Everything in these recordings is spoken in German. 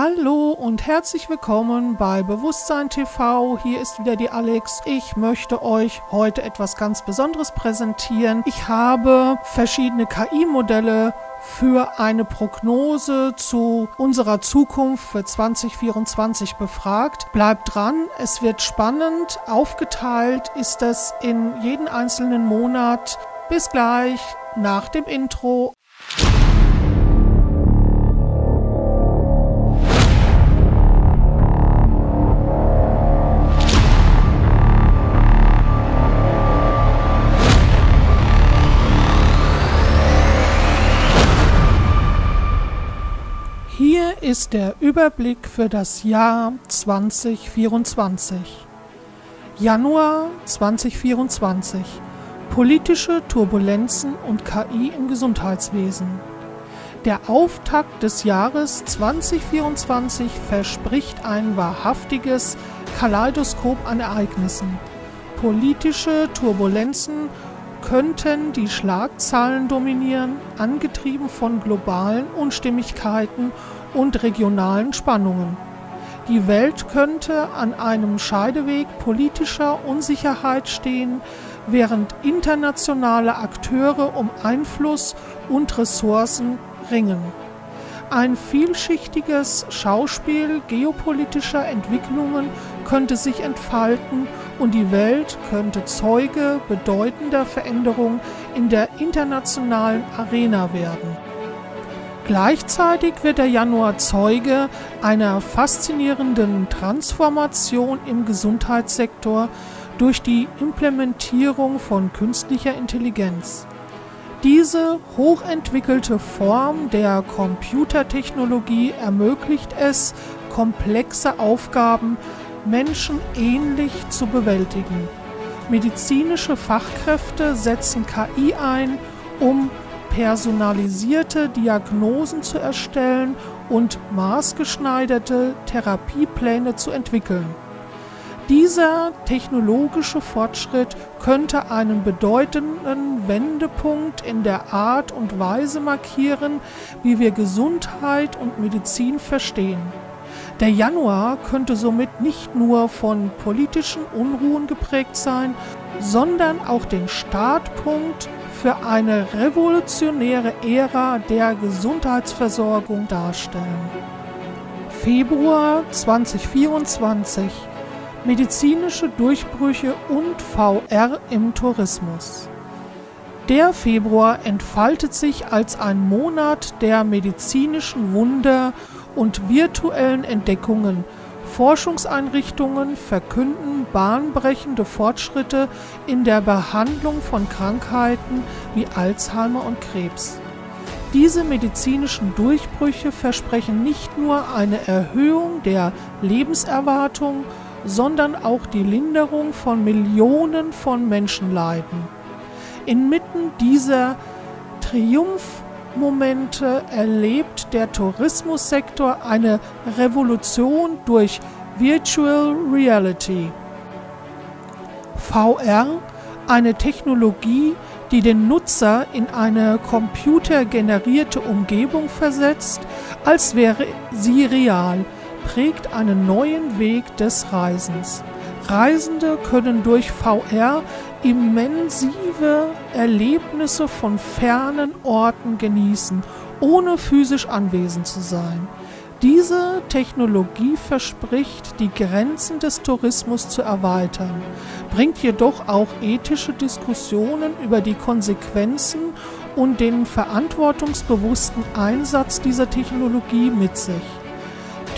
Hallo und herzlich willkommen bei Bewusstsein TV. Hier ist wieder die Alex. Ich möchte euch heute etwas ganz Besonderes präsentieren. Ich habe verschiedene KI-Modelle für eine Prognose zu unserer Zukunft für 2024 befragt. Bleibt dran, es wird spannend. Aufgeteilt ist es in jeden einzelnen Monat. Bis gleich nach dem Intro. Ist der Überblick für das Jahr 2024. Januar 2024. Politische Turbulenzen und KI im Gesundheitswesen. Der Auftakt des Jahres 2024 verspricht ein wahrhaftiges Kaleidoskop an Ereignissen. Politische Turbulenzen könnten die Schlagzeilen dominieren, angetrieben von globalen Unstimmigkeiten und regionalen Spannungen. Die Welt könnte an einem Scheideweg politischer Unsicherheit stehen, während internationale Akteure um Einfluss und Ressourcen ringen. Ein vielschichtiges Schauspiel geopolitischer Entwicklungen könnte sich entfalten und die Welt könnte Zeuge bedeutender Veränderungen in der internationalen Arena werden. Gleichzeitig wird der Januar Zeuge einer faszinierenden Transformation im Gesundheitssektor durch die Implementierung von künstlicher Intelligenz. Diese hochentwickelte Form der Computertechnologie ermöglicht es, komplexe Aufgaben menschenähnlich zu bewältigen. Medizinische Fachkräfte setzen KI ein, um personalisierte Diagnosen zu erstellen und maßgeschneiderte Therapiepläne zu entwickeln. Dieser technologische Fortschritt könnte einen bedeutenden Wendepunkt in der Art und Weise markieren, wie wir Gesundheit und Medizin verstehen. Der Januar könnte somit nicht nur von politischen Unruhen geprägt sein, sondern auch den Startpunkt für eine revolutionäre Ära der Gesundheitsversorgung darstellen. Februar 2024 Medizinische Durchbrüche und VR im Tourismus. Der Februar entfaltet sich als ein Monat der medizinischen Wunder und virtuellen Entdeckungen. Forschungseinrichtungen verkünden bahnbrechende Fortschritte in der Behandlung von Krankheiten wie Alzheimer und Krebs. Diese medizinischen Durchbrüche versprechen nicht nur eine Erhöhung der Lebenserwartung, sondern auch die Linderung von Millionen von Menschenleiden. Inmitten dieser Triumphmomente erlebt der Tourismussektor eine Revolution durch Virtual Reality. VR, eine Technologie, die den Nutzer in eine computergenerierte Umgebung versetzt, als wäre sie real prägt einen neuen Weg des Reisens. Reisende können durch VR immensive Erlebnisse von fernen Orten genießen, ohne physisch anwesend zu sein. Diese Technologie verspricht, die Grenzen des Tourismus zu erweitern, bringt jedoch auch ethische Diskussionen über die Konsequenzen und den verantwortungsbewussten Einsatz dieser Technologie mit sich.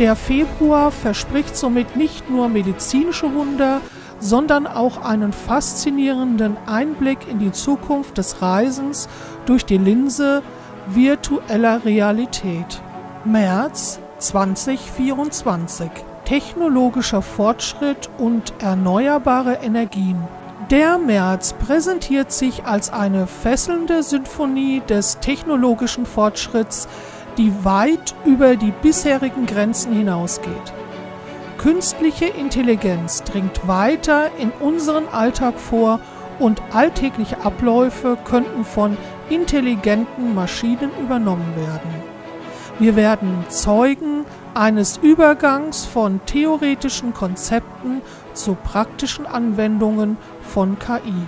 Der Februar verspricht somit nicht nur medizinische Wunder, sondern auch einen faszinierenden Einblick in die Zukunft des Reisens durch die Linse virtueller Realität. März 2024 Technologischer Fortschritt und erneuerbare Energien. Der März präsentiert sich als eine fesselnde Symphonie des technologischen Fortschritts, die weit über die bisherigen Grenzen hinausgeht. Künstliche Intelligenz dringt weiter in unseren Alltag vor und alltägliche Abläufe könnten von intelligenten Maschinen übernommen werden. Wir werden Zeugen eines Übergangs von theoretischen Konzepten zu praktischen Anwendungen von KI.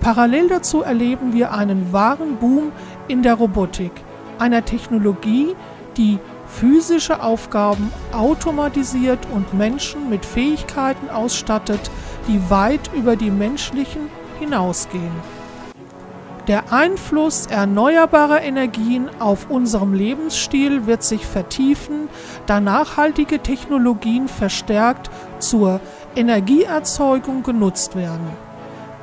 Parallel dazu erleben wir einen wahren Boom in der Robotik, einer Technologie, die physische Aufgaben automatisiert und Menschen mit Fähigkeiten ausstattet, die weit über die menschlichen hinausgehen. Der Einfluss erneuerbarer Energien auf unserem Lebensstil wird sich vertiefen, da nachhaltige Technologien verstärkt zur Energieerzeugung genutzt werden.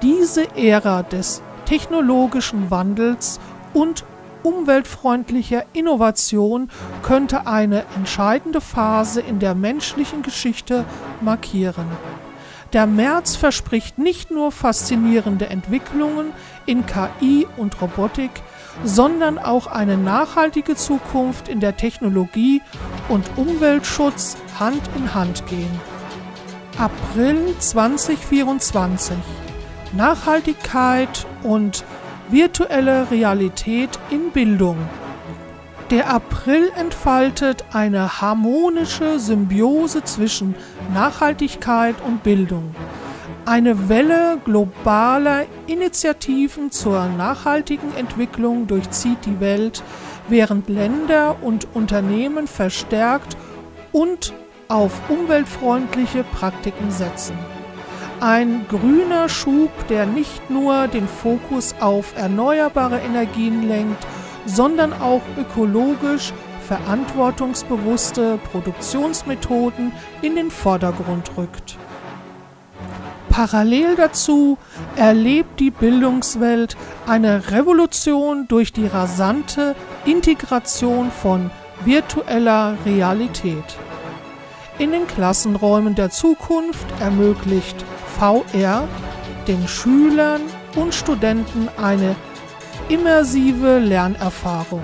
Diese Ära des technologischen Wandels und umweltfreundlicher Innovation könnte eine entscheidende Phase in der menschlichen Geschichte markieren. Der März verspricht nicht nur faszinierende Entwicklungen in KI und Robotik, sondern auch eine nachhaltige Zukunft in der Technologie und Umweltschutz Hand in Hand gehen. April 2024 Nachhaltigkeit und virtuelle Realität in Bildung. Der April entfaltet eine harmonische Symbiose zwischen Nachhaltigkeit und Bildung. Eine Welle globaler Initiativen zur nachhaltigen Entwicklung durchzieht die Welt, während Länder und Unternehmen verstärkt und auf umweltfreundliche Praktiken setzen. Ein grüner Schub, der nicht nur den Fokus auf erneuerbare Energien lenkt, sondern auch ökologisch verantwortungsbewusste Produktionsmethoden in den Vordergrund rückt. Parallel dazu erlebt die Bildungswelt eine Revolution durch die rasante Integration von virtueller Realität. In den Klassenräumen der Zukunft ermöglicht VR den Schülern und Studenten eine immersive Lernerfahrung.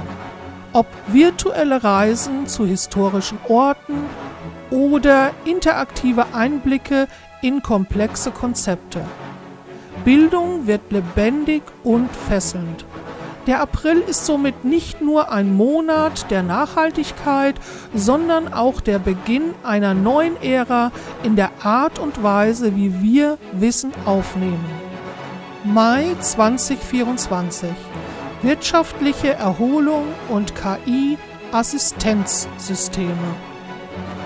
Ob virtuelle Reisen zu historischen Orten oder interaktive Einblicke in komplexe Konzepte. Bildung wird lebendig und fesselnd. Der April ist somit nicht nur ein Monat der Nachhaltigkeit, sondern auch der Beginn einer neuen Ära in der Art und Weise, wie wir Wissen aufnehmen. Mai 2024 Wirtschaftliche Erholung und KI-Assistenzsysteme.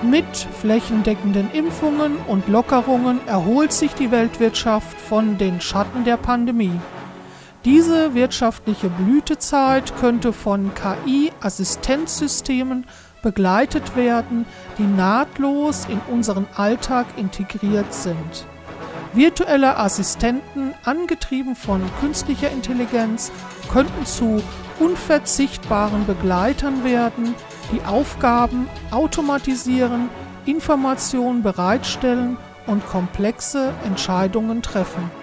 Mit flächendeckenden Impfungen und Lockerungen erholt sich die Weltwirtschaft von den Schatten der Pandemie. Diese wirtschaftliche Blütezeit könnte von KI-Assistenzsystemen begleitet werden, die nahtlos in unseren Alltag integriert sind. Virtuelle Assistenten, angetrieben von künstlicher Intelligenz, könnten zu unverzichtbaren Begleitern werden, die Aufgaben automatisieren, Informationen bereitstellen und komplexe Entscheidungen treffen.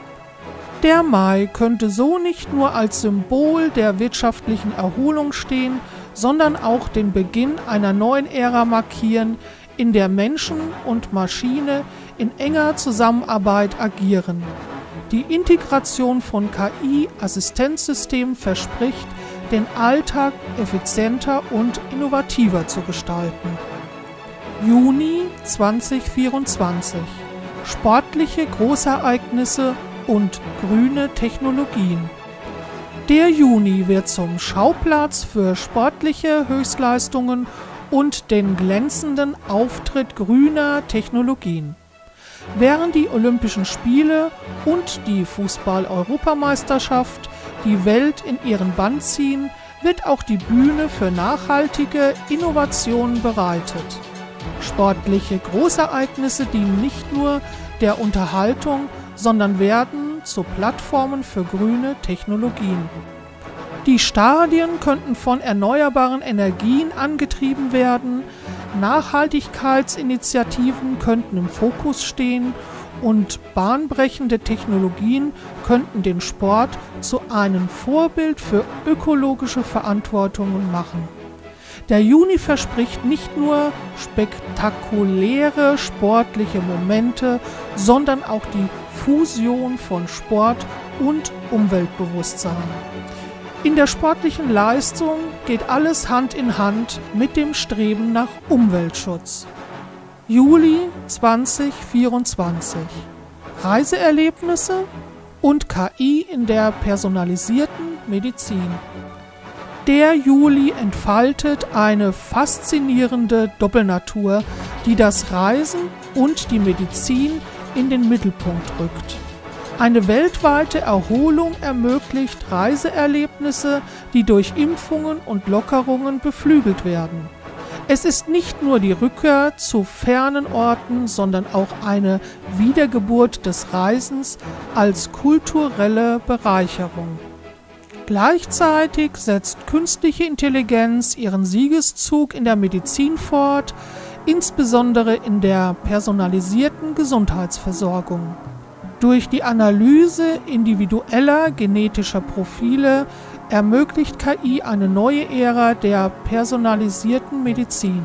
Der Mai könnte so nicht nur als Symbol der wirtschaftlichen Erholung stehen, sondern auch den Beginn einer neuen Ära markieren, in der Menschen und Maschine in enger Zusammenarbeit agieren. Die Integration von KI-Assistenzsystemen verspricht, den Alltag effizienter und innovativer zu gestalten. Juni 2024 Sportliche Großereignisse und grüne Technologien. Der Juni wird zum Schauplatz für sportliche Höchstleistungen und den glänzenden Auftritt grüner Technologien. Während die Olympischen Spiele und die Fußball-Europameisterschaft die Welt in ihren Bann ziehen, wird auch die Bühne für nachhaltige Innovationen bereitet. Sportliche Großereignisse dienen nicht nur der Unterhaltung, sondern werden zu Plattformen für grüne Technologien. Die Stadien könnten von erneuerbaren Energien angetrieben werden, Nachhaltigkeitsinitiativen könnten im Fokus stehen und bahnbrechende Technologien könnten den Sport zu einem Vorbild für ökologische Verantwortungen machen. Der Juni verspricht nicht nur spektakuläre sportliche Momente, sondern auch die Fusion von Sport und Umweltbewusstsein. In der sportlichen Leistung geht alles Hand in Hand mit dem Streben nach Umweltschutz. Juli 2024 Reiseerlebnisse und KI in der personalisierten Medizin. Der Juli entfaltet eine faszinierende Doppelnatur, die das Reisen und die Medizin in den Mittelpunkt rückt. Eine weltweite Erholung ermöglicht Reiseerlebnisse, die durch Impfungen und Lockerungen beflügelt werden. Es ist nicht nur die Rückkehr zu fernen Orten, sondern auch eine Wiedergeburt des Reisens als kulturelle Bereicherung. Gleichzeitig setzt künstliche Intelligenz ihren Siegeszug in der Medizin fort, insbesondere in der personalisierten Gesundheitsversorgung. Durch die Analyse individueller genetischer Profile ermöglicht KI eine neue Ära der personalisierten Medizin.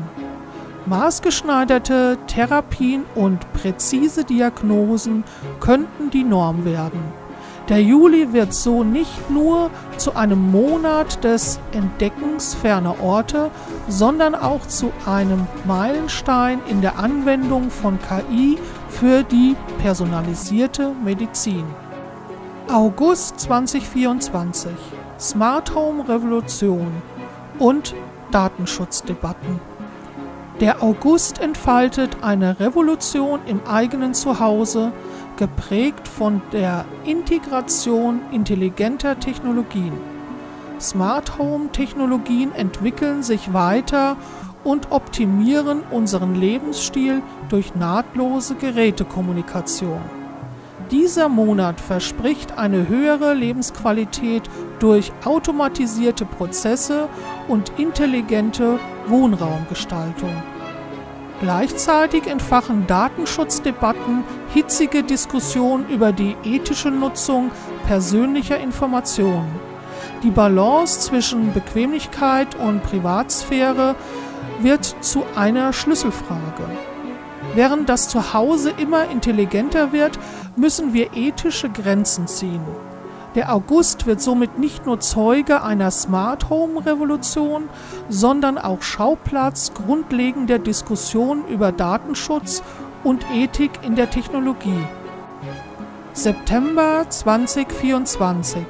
Maßgeschneiderte Therapien und präzise Diagnosen könnten die Norm werden. Der Juli wird so nicht nur zu einem Monat des Entdeckens ferner Orte, sondern auch zu einem Meilenstein in der Anwendung von KI für die personalisierte Medizin. August 2024 Smart Home Revolution und Datenschutzdebatten. Der August entfaltet eine Revolution im eigenen Zuhause, geprägt von der Integration intelligenter Technologien. Smart Home Technologien entwickeln sich weiter und optimieren unseren Lebensstil durch nahtlose Gerätekommunikation. Dieser Monat verspricht eine höhere Lebensqualität durch automatisierte Prozesse und intelligente Wohnraumgestaltung. Gleichzeitig entfachen Datenschutzdebatten hitzige Diskussionen über die ethische Nutzung persönlicher Informationen. Die Balance zwischen Bequemlichkeit und Privatsphäre wird zu einer Schlüsselfrage. Während das Zuhause immer intelligenter wird, müssen wir ethische Grenzen ziehen. Der August wird somit nicht nur Zeuge einer Smart Home Revolution, sondern auch Schauplatz grundlegender Diskussionen über Datenschutz und Ethik in der Technologie. September 2024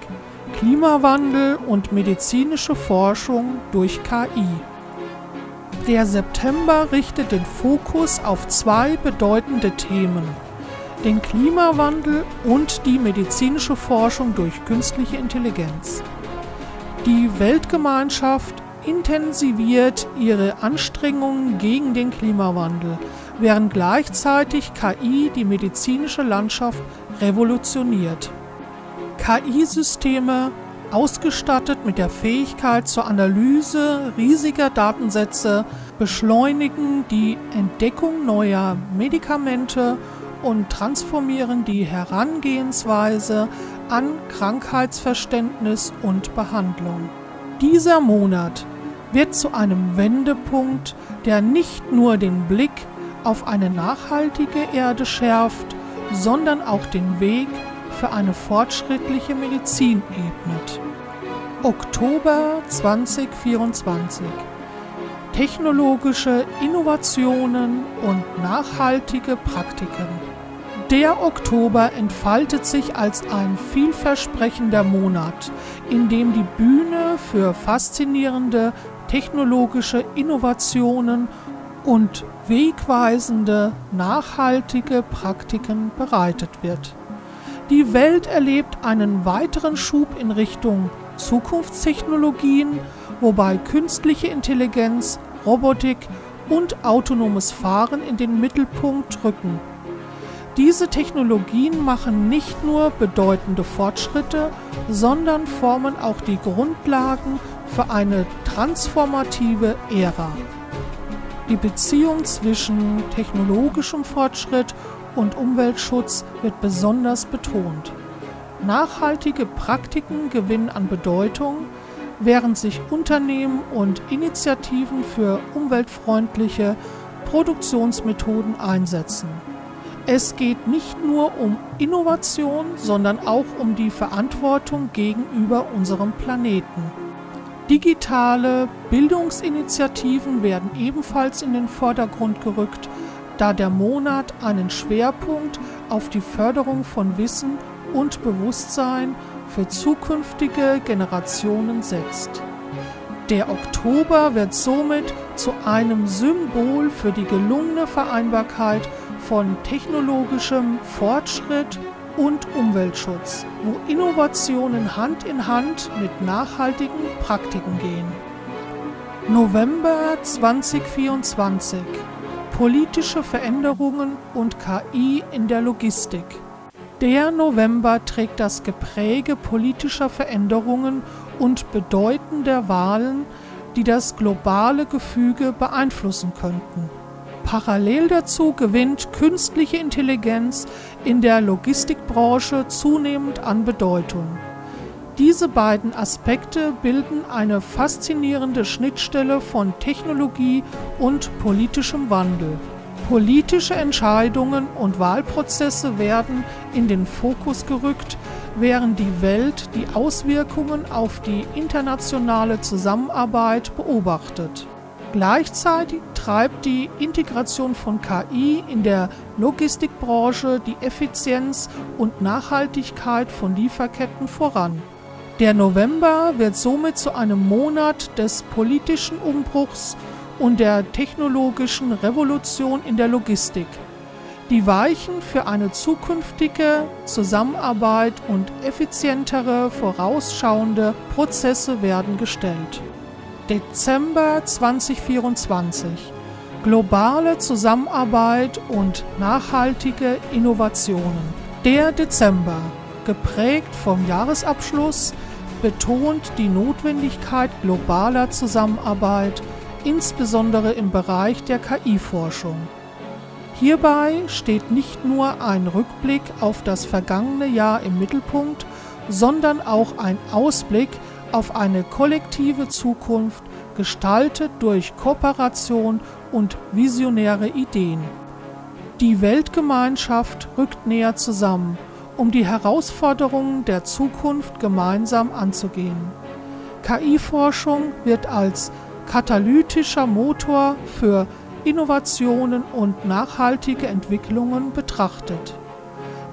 Klimawandel und medizinische Forschung durch KI. Der September richtet den Fokus auf zwei bedeutende Themen den Klimawandel und die medizinische Forschung durch künstliche Intelligenz. Die Weltgemeinschaft intensiviert ihre Anstrengungen gegen den Klimawandel, während gleichzeitig KI die medizinische Landschaft revolutioniert. KI-Systeme, ausgestattet mit der Fähigkeit zur Analyse riesiger Datensätze, beschleunigen die Entdeckung neuer Medikamente und transformieren die Herangehensweise an Krankheitsverständnis und Behandlung. Dieser Monat wird zu einem Wendepunkt, der nicht nur den Blick auf eine nachhaltige Erde schärft, sondern auch den Weg für eine fortschrittliche Medizin ebnet. Oktober 2024 Technologische Innovationen und nachhaltige Praktiken. Der Oktober entfaltet sich als ein vielversprechender Monat, in dem die Bühne für faszinierende technologische Innovationen und wegweisende nachhaltige Praktiken bereitet wird. Die Welt erlebt einen weiteren Schub in Richtung Zukunftstechnologien, wobei künstliche Intelligenz, Robotik und autonomes Fahren in den Mittelpunkt rücken. Diese Technologien machen nicht nur bedeutende Fortschritte, sondern formen auch die Grundlagen für eine transformative Ära. Die Beziehung zwischen technologischem Fortschritt und Umweltschutz wird besonders betont. Nachhaltige Praktiken gewinnen an Bedeutung, während sich Unternehmen und Initiativen für umweltfreundliche Produktionsmethoden einsetzen. Es geht nicht nur um Innovation, sondern auch um die Verantwortung gegenüber unserem Planeten. Digitale Bildungsinitiativen werden ebenfalls in den Vordergrund gerückt, da der Monat einen Schwerpunkt auf die Förderung von Wissen und Bewusstsein für zukünftige Generationen setzt. Der Oktober wird somit zu einem Symbol für die gelungene Vereinbarkeit von technologischem Fortschritt und Umweltschutz, wo Innovationen Hand in Hand mit nachhaltigen Praktiken gehen. November 2024 Politische Veränderungen und KI in der Logistik. Der November trägt das Gepräge politischer Veränderungen und bedeutender Wahlen, die das globale Gefüge beeinflussen könnten. Parallel dazu gewinnt künstliche Intelligenz in der Logistikbranche zunehmend an Bedeutung. Diese beiden Aspekte bilden eine faszinierende Schnittstelle von Technologie und politischem Wandel. Politische Entscheidungen und Wahlprozesse werden in den Fokus gerückt, während die Welt die Auswirkungen auf die internationale Zusammenarbeit beobachtet. Gleichzeitig treibt die Integration von KI in der Logistikbranche die Effizienz und Nachhaltigkeit von Lieferketten voran. Der November wird somit zu einem Monat des politischen Umbruchs und der technologischen Revolution in der Logistik. Die Weichen für eine zukünftige Zusammenarbeit und effizientere, vorausschauende Prozesse werden gestellt. Dezember 2024 Globale Zusammenarbeit und nachhaltige Innovationen. Der Dezember, geprägt vom Jahresabschluss, betont die Notwendigkeit globaler Zusammenarbeit, insbesondere im Bereich der KI-Forschung. Hierbei steht nicht nur ein Rückblick auf das vergangene Jahr im Mittelpunkt, sondern auch ein Ausblick auf eine kollektive Zukunft, gestaltet durch Kooperation und visionäre Ideen. Die Weltgemeinschaft rückt näher zusammen, um die Herausforderungen der Zukunft gemeinsam anzugehen. KI-Forschung wird als katalytischer Motor für Innovationen und nachhaltige Entwicklungen betrachtet.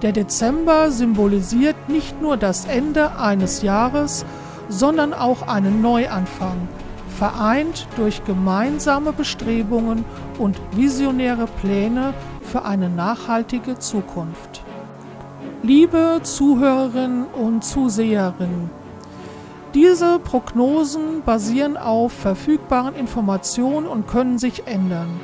Der Dezember symbolisiert nicht nur das Ende eines Jahres, sondern auch einen Neuanfang, vereint durch gemeinsame Bestrebungen und visionäre Pläne für eine nachhaltige Zukunft. Liebe Zuhörerinnen und Zuseherinnen, diese Prognosen basieren auf verfügbaren Informationen und können sich ändern.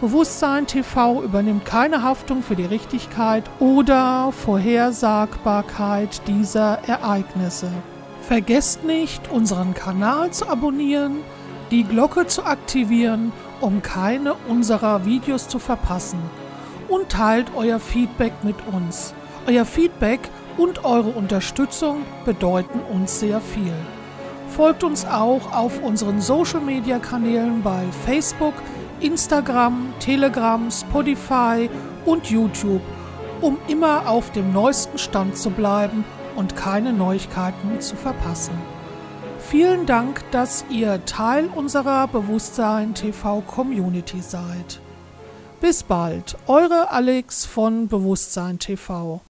Bewusstsein TV übernimmt keine Haftung für die Richtigkeit oder Vorhersagbarkeit dieser Ereignisse. Vergesst nicht, unseren Kanal zu abonnieren, die Glocke zu aktivieren, um keine unserer Videos zu verpassen. Und teilt euer Feedback mit uns. Euer Feedback und eure Unterstützung bedeuten uns sehr viel. Folgt uns auch auf unseren Social-Media-Kanälen bei Facebook, Instagram, Telegram, Spotify und YouTube, um immer auf dem neuesten Stand zu bleiben und keine Neuigkeiten zu verpassen. Vielen Dank, dass ihr Teil unserer Bewusstsein TV Community seid. Bis bald, eure Alex von Bewusstsein TV.